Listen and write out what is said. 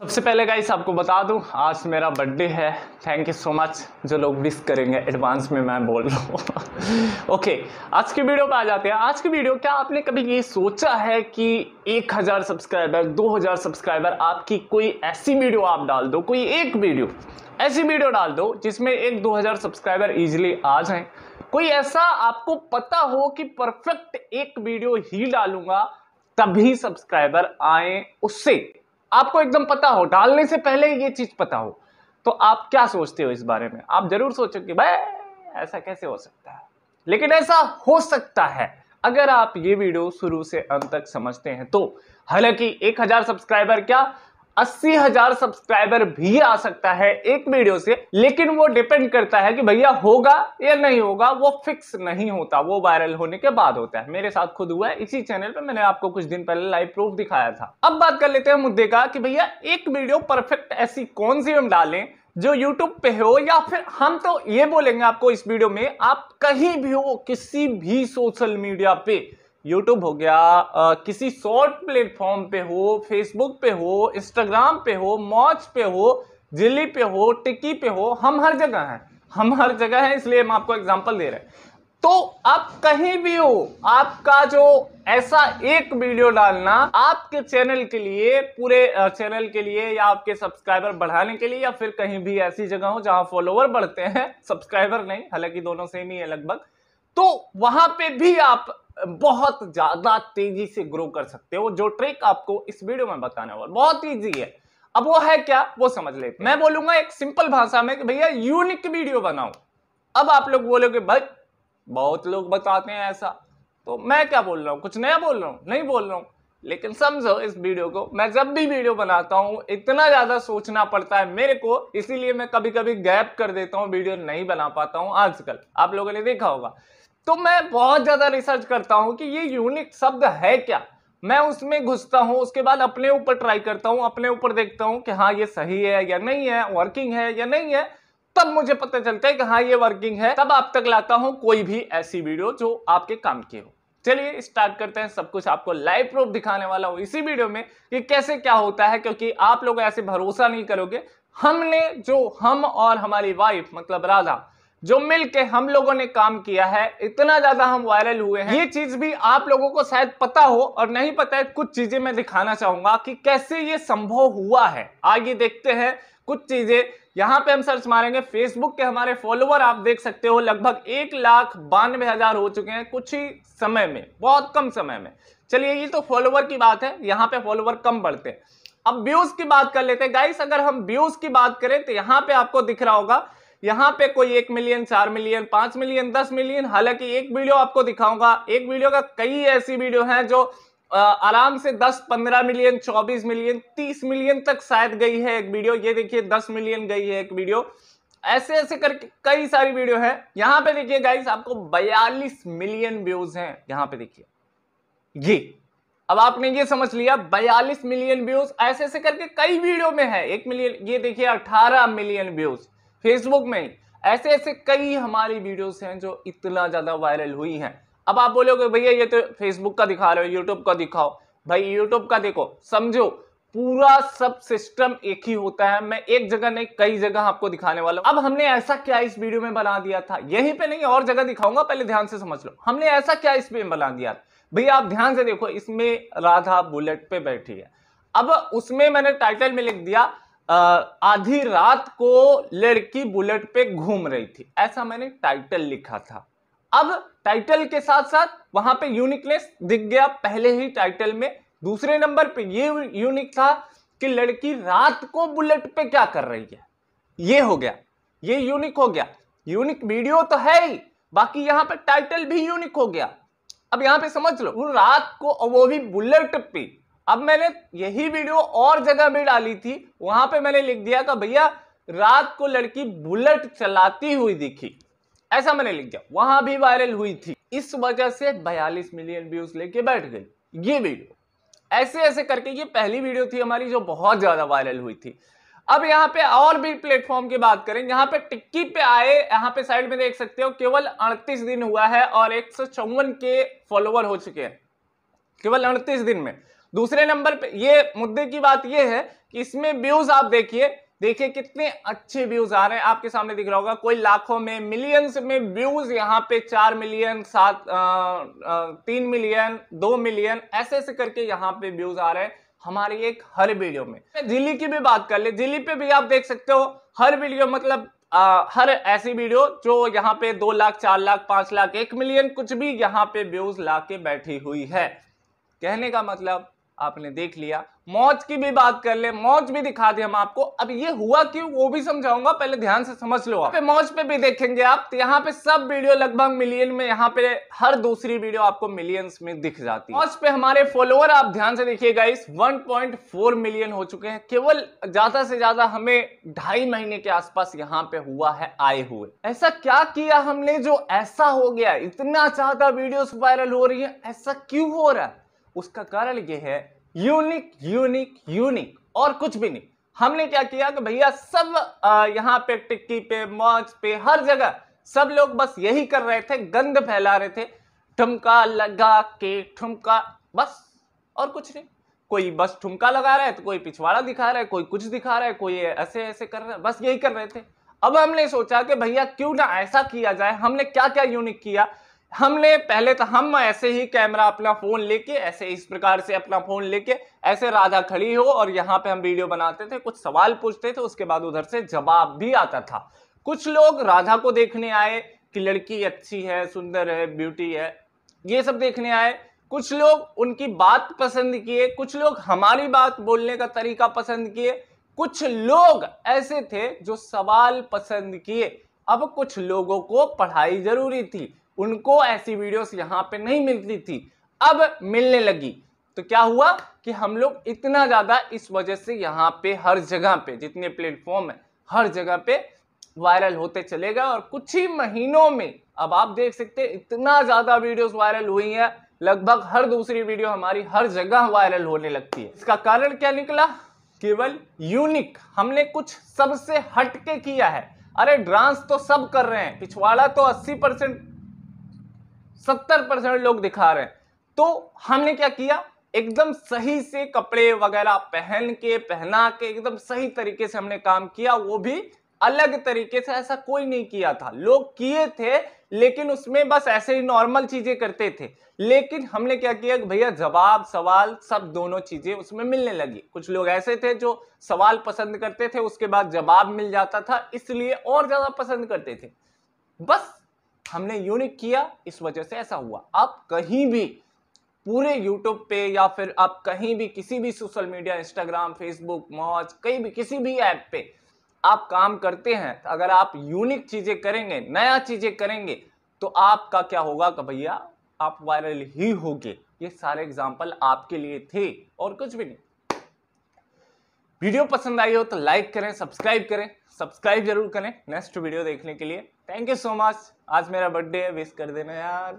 सबसे पहले गाइस आपको बता दूँ, आज मेरा बर्थडे है। थैंक यू सो मच जो लोग विश करेंगे एडवांस में मैं बोल रहा हूँ। ओके आज की वीडियो पे आ जाते हैं। आज की वीडियो क्या आपने कभी ये सोचा है कि 1000 सब्सक्राइबर 2000 सब्सक्राइबर आपकी कोई ऐसी वीडियो आप डाल दो, कोई एक वीडियो ऐसी वीडियो डाल दो, जिसमें एक 2000 सब्सक्राइबर इजिली आ जाएँ? कोई ऐसा आपको पता हो कि परफेक्ट एक वीडियो ही डालूँगा, तभी सब्सक्राइबर आए उससे? आपको एकदम पता हो, डालने से पहले ये चीज़ पता हो। तो आप क्या सोचते हो इस बारे में? आप ज़रूर सोचो कि भाई, ऐसा कैसे हो सकता है? लेकिन ऐसा हो सकता है। अगर आप ये वीडियो शुरू से अंत तक समझते हैं तो हालाँकि 1000 सब्सक्राइबर क्या अस्सी हज़ार सब्सक्राइबर भी आ सकता है एक वीडियो से, लेकिन वो डिपेंड करता है कि भैया होगा या नहीं होगा, वो फिक्स नहीं होता, वो वायरल होने के बाद होता है। मेरे साथ खुद हुआ है, इसी चैनल पे मैंने आपको कुछ दिन पहले लाइव प्रूफ दिखाया था। अब बात कर लेते हैं मुद्दे का कि भैया एक वीडियो परफेक्ट ऐसी कौन सी हम डालें जो YouTube पे हो, या फिर हम तो ये बोलेंगे आपको इस वीडियो में, आप कहीं भी हो, किसी भी सोशल मीडिया पे यूट्यूब हो गया आ, किसी शॉर्ट प्लेटफॉर्म पे हो फेसबुक पे हो इंस्टाग्राम पे हो मॉच पे हो जिली पे हो टिकी पे हो हम हर जगह हैं। हम हर जगह हैं इसलिए हम आपको एग्जांपल दे रहे हैं। तो आप कहीं भी हो आपका जो ऐसा एक वीडियो डालना आपके चैनल के लिए पूरे चैनल के लिए या आपके सब्सक्राइबर बढ़ाने के लिए या फिर कहीं भी ऐसी जगह हो जहाँ फॉलोवर बढ़ते हैं सब्सक्राइबर नहीं हालाँकि दोनों सेम ही है लगभग तो वहाँ पे भी आप बहुत ज़्यादा तेज़ी से ग्रो कर सकते हो, जो ट्रिक आपको इस वीडियो में बताने वाला। बहुत ईजी है। अब वो है क्या, वो समझ लेते मैं बोलूँगा एक सिंपल भाषा में कि भैया यूनिक वीडियो बनाओ। अब आप लोग बोलोगे, भाई, बहुत लोग बताते हैं ऐसा। तो मैं क्या बोल रहा हूँ? कुछ नया बोल रहा हूँ? नहीं बोल रहा हूँ। लेकिन समझो इस वीडियो को। मैं जब भी वीडियो बनाता हूँ, इतना ज़्यादा सोचना पड़ता है मेरे को, इसीलिए मैं कभी कभी गैप कर देता हूँ वीडियो नहीं बना पाता हूँ आजकल। आप लोगों ने देखा होगा। तो मैं बहुत ज़्यादा रिसर्च करता हूँ कि ये यूनिक शब्द है क्या। मैं उसमें घुसता हूँ, उसके बाद अपने ऊपर ट्राई करता हूँ, अपने ऊपर देखता हूँ कि हाँ ये सही है या नहीं है वर्किंग है या नहीं है। तब मुझे पता चलता है कि हाँ ये वर्किंग है। तब आप तक लाता हूँ कोई भी ऐसी वीडियो जो आपके काम की हो। चलिए स्टार्ट करते हैं। सब कुछ आपको लाइव प्रूफ दिखाने वाला हूँ इसी वीडियो में कि कैसे क्या होता है, क्योंकि आप लोग ऐसे भरोसा नहीं करोगे। हमने जो, हम और हमारी वाइफ मतलब राधा जो मिल के हम लोगों ने काम किया है, इतना ज़्यादा हम वायरल हुए हैं। ये चीज़ भी आप लोगों को शायद पता हो और नहीं पता है, कुछ चीज़ें मैं दिखाना चाहूँगा कि कैसे ये संभव हुआ है। आगे देखते हैं कुछ चीज़ें। यहाँ पे हम सर्च मारेंगे फेसबुक के हमारे फॉलोवर आप देख सकते हो, लगभग एक लाख बानवे हज़ार हो चुके हैं कुछ ही समय में, बहुत कम समय में। चलिए, ये तो फॉलोवर की बात है, यहाँ पे फॉलोवर कम बढ़ते हैं। अब व्यूज़ की बात कर लेते हैं। गाइस अगर हम व्यूज़ की बात करें तो यहाँ पे आपको दिख रहा होगा यहाँ पे कोई एक मिलियन चार मिलियन पाँच मिलियन दस मिलियन हालाँकि एक वीडियो आपको दिखाऊँगा। एक वीडियो का कई ऐसी वीडियो हैं जो आराम से 10 15 मिलियन 24 मिलियन 30 मिलियन तक शायद गई है एक वीडियो ये देखिए 10 मिलियन गई है एक वीडियो ऐसे ऐसे करके कई सारी वीडियो है। यहाँ पे देखिए गाइस आपको 42 मिलियन व्यूज़ हैं। यहाँ पे देखिए। ये। अब आपने ये समझ लिया 42 मिलियन व्यूज़ ऐसे ऐसे करके कई वीडियो में है। एक मिलियन ये देखिए 18 मिलियन व्यूज़ फेसबुक में ऐसे ऐसे कई हमारी वीडियोस हैं जो इतना ज़्यादा वायरल हुई हैं। अब आप बोलोगे, भैया, ये तो फेसबुक का दिखा रहे हो यूट्यूब का दिखाओ। भाई यूट्यूब का देखो, समझो, पूरा सब सिस्टम एक ही होता है। मैं एक जगह नहीं, कई जगह आपको दिखाने वाला हूँ। अब हमने ऐसा क्या इस वीडियो में बना दिया था? यहीं पे नहीं, और जगह दिखाऊँगा, पहले ध्यान से समझ लो। हमने ऐसा क्या इसमें बना दिया? भैया, आप ध्यान से देखो, इसमें राधा बुलेट पे बैठी है। अब उसमें मैंने टाइटल में लिख दिया आधी रात को लड़की बुलेट पे घूम रही थी। ऐसा मैंने टाइटल लिखा था। अब टाइटल के साथ साथ वहाँ पे यूनिकनेस दिख गया पहले ही टाइटल में। दूसरे नंबर पे ये यूनिक था कि लड़की रात को बुलेट पे क्या कर रही है। ये हो गया। ये यूनिक हो गया। यूनिक वीडियो तो है ही। बाकी यहाँ पे टाइटल भी यूनिक हो गया। अब यहाँ पे समझ लो रात को वो भी बुलेट पे अब मैंने यही वीडियो और जगह भी डाली थी, वहाँ पे मैंने लिख दिया कि भैया, रात को लड़की बुलेट चलाती हुई दिखी। ऐसा मैंने लिख दिया। वहाँ भी वायरल हुई थी। इस वजह से 42 मिलियन व्यूज़ लेके बैठ गई ये वीडियो। ऐसे ऐसे करके ये पहली वीडियो थी हमारी जो बहुत ज़्यादा वायरल हुई थी। अब यहाँ पे और भी प्लेटफॉर्म की बात करें, यहाँ पे टिक्की पे आए, यहाँ पे साइड में देख सकते हो, केवल अड़तीस दिन हुआ है और एक सौ चौवन के फॉलोवर हो चुके हैं। केवल अड़तीस दिन में। दूसरे नंबर पे ये मुद्दे की बात ये है कि इसमें व्यूज़ आप देखिए देखिए कितने अच्छे व्यूज़ आ रहे हैं। आपके सामने दिख रहा होगा कोई लाखों में मिलियंस में व्यूज़ यहाँ पे चार मिलियन सात तीन मिलियन दो मिलियन ऐसे ऐसे करके यहाँ पे व्यूज़ आ रहे हैं हमारी एक हर वीडियो में। दिल्ली की भी बात कर ले दिल्ली पे भी आप देख सकते हो हर वीडियो मतलब आ, हर ऐसी वीडियो जो यहाँ पे दो लाख चार लाख पाँच लाख एक मिलियन कुछ भी यहाँ पे व्यूज़ ला के बैठी हुई है। कहने का मतलब आपने देख लिया। मौज की भी बात कर ले, मौज भी दिखा दी हम आपको। अब ये हुआ क्यों? वो भी समझाऊँगा, पहले ध्यान से समझ लो आप। मौज पे भी देखेंगे आप तो यहाँ पे सब वीडियो लगभग मिलियन में, यहाँ पे हर दूसरी वीडियो आपको मिलियंस में दिख जाती है। मौज पे हमारे फॉलोअर आप ध्यान से देखिएगा इस 1.4 मिलियन हो चुके हैं। केवल ज़्यादा से ज़्यादा हमें ढाई महीने के आसपास यहाँ पे हुआ है, आए हुए। ऐसा क्या किया हमने जो ऐसा हो गया? इतना ज़्यादा वीडियो वायरल हो रही है, ऐसा क्यों हो रहा है? उसका कारण ये है यूनिक यूनिक यूनिक और कुछ भी नहीं। हमने क्या किया कि भैया सब यहाँ पे टिक्की पे मौज पे, हर जगह सब लोग बस यही कर रहे थे, गंद फैला रहे थे। ठुमका लगा के, ठुमका, बस, और कुछ नहीं। कोई बस ठुमका लगा रहा है तो कोई पिछवाड़ा दिखा रहा है, कोई कुछ दिखा रहा है, कोई ऐसे ऐसे कर रहा है, बस यही कर रहे थे। अब हमने सोचा कि भैया क्यों ना ऐसा किया जाए, हमने क्या क्या यूनिक किया? हमने पहले तो हम ऐसे ही कैमरा अपना फ़ोन लेके, ऐसे इस प्रकार से अपना फ़ोन लेके, ऐसे राधा खड़ी हो और यहाँ पे हम वीडियो बनाते थे, कुछ सवाल पूछते थे, उसके बाद उधर से जवाब भी आता था। कुछ लोग राधा को देखने आए कि लड़की अच्छी है, सुंदर है ब्यूटी है, ये सब देखने आए। कुछ लोग उनकी बात पसंद किए, कुछ लोग हमारी बात बोलने का तरीका पसंद किए। कुछ लोग ऐसे थे जो सवाल पसंद किए। अब कुछ लोगों को पढ़ाई ज़रूरी थी। उनको ऐसी वीडियोस यहाँ पे नहीं मिलती थी। अब मिलने लगी। तो क्या हुआ कि हम लोग इतना ज़्यादा इस वजह से यहाँ पे हर जगह पे, जितने प्लेटफॉर्म है, हर जगह पे वायरल होते चले गए और कुछ ही महीनों में, अब आप देख सकते हैं, इतना ज़्यादा वीडियोस वायरल हुई है। लगभग हर दूसरी वीडियो हमारी हर जगह वायरल होने लगती है। इसका कारण क्या निकला? केवल यूनिक हमने कुछ सबसे हटके किया है। अरे डांस तो सब कर रहे हैं। पिछवाड़ा तो 80 परसेंट सत्तर परसेंट लोग दिखा रहे हैं। तो हमने क्या किया? एकदम सही से कपड़े वगैरह पहन के, पहना के, एकदम सही तरीके से हमने काम किया। वो भी अलग तरीके से, ऐसा कोई नहीं किया था। लोग किए थे, लेकिन उसमें बस ऐसे ही नॉर्मल चीज़ें करते थे। लेकिन हमने क्या किया भैया, जवाब, सवाल, सब दोनों चीज़ें उसमें मिलने लगी। कुछ लोग ऐसे थे जो सवाल पसंद करते थे, उसके बाद जवाब मिल जाता था, इसलिए और ज़्यादा पसंद करते थे। बस हमने यूनिक किया, इस वजह से ऐसा हुआ। आप कहीं भी, पूरे यूट्यूब पे या फिर आप कहीं भी, किसी भी social media Instagram Facebook Moj कहीं भी, किसी भी ऐप पे आप काम करते हैं तो अगर आप यूनिक चीज़ें करेंगे, नया चीज़ें करेंगे तो आपका क्या होगा कि भैया, आप वायरल ही होगे। ये सारे एग्ज़ाम्पल आपके लिए थे और कुछ भी नहीं। वीडियो पसंद आई हो तो लाइक करें सब्सक्राइब करें सब्सक्राइब ज़रूर करें। नेक्स्ट वीडियो देखने के लिए थैंक यू सो मच आज मेरा बर्थडे है विश कर देना यार।